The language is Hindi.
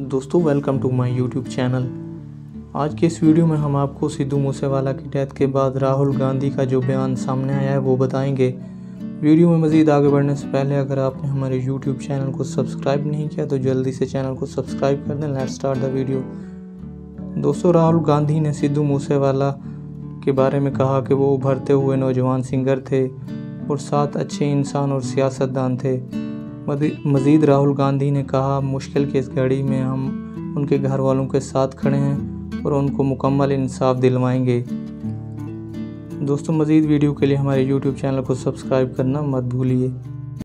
दोस्तों welcome to my YouTube channel आज के इस वीडियो में हम आपको सिद्धू मूसेवाला की डेथ के बाद राहुल गांधी का जो बयान सामने आया है, वो बताएँगे। वीडियो में मज़ीद आगे बढ़ने से पहले अगर आपने हमारे यूट्यूब चैनल को सब्सक्राइब नहीं किया तो जल्दी से चैनल को सब्सक्राइब कर दें। लेट स्टार्ट द वीडियो दोस्तों, राहुल गांधी ने सिद्धू मूसेवाला के बारे में कहा कि वो उभरते हुए नौजवान सिंगर थे और साथ अच्छे इंसान और सियासतदान थे। मज़ीद राहुल गांधी ने कहा, मुश्किल की इस घड़ी में हम उनके घर वालों के साथ खड़े हैं और उनको मुकम्मल इंसाफ दिलवाएँगे। दोस्तों, मज़ीद वीडियो के लिए हमारे यूट्यूब चैनल को सब्सक्राइब करना मत भूलिए।